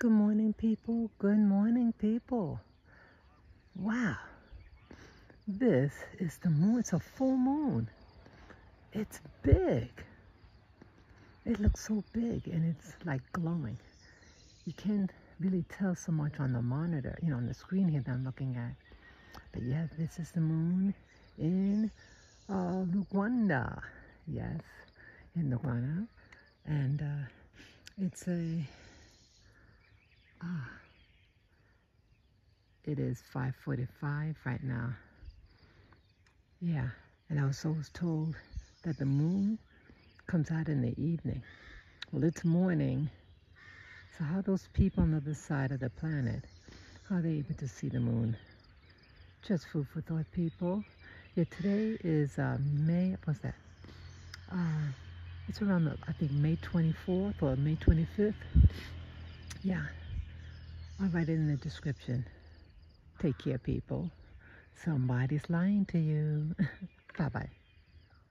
Good morning, people. Good morning, people. Wow. This is the moon. It's a full moon. It's big. It looks so big and it's like glowing. You can't really tell so much on the monitor, you know, on the screen here that I'm looking at. But yeah, this is the moon in uh, Rwanda. Yes, in Rwanda. And uh, it's a it is 5.45 right now. Yeah, and I was always told that the moon comes out in the evening. Well, it's morning. So how those people on the other side of the planet, are they able to see the moon? Just food for thought, people. Yeah, today is uh, May, what's that? Uh, it's around, the, I think, May 24th or May 25th. Yeah. I'll write it in the description. Take care, people. Somebody's lying to you. Bye-bye.